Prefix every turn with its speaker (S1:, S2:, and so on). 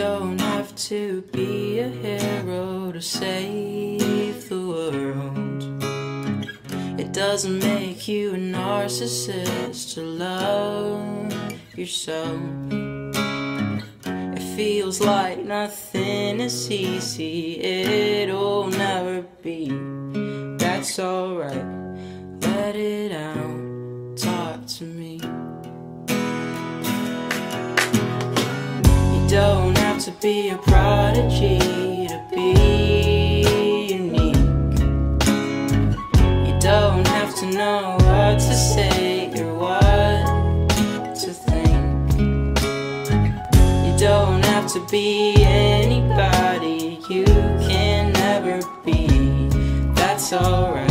S1: don't have to be a hero to save the world. It doesn't make you a narcissist to love yourself. It feels like nothing is easy, it'll never be. That's alright, let it out, talk to me. Be a prodigy to be unique. You don't have to know what to say or what to think. You don't have to be anybody you can never be. That's alright.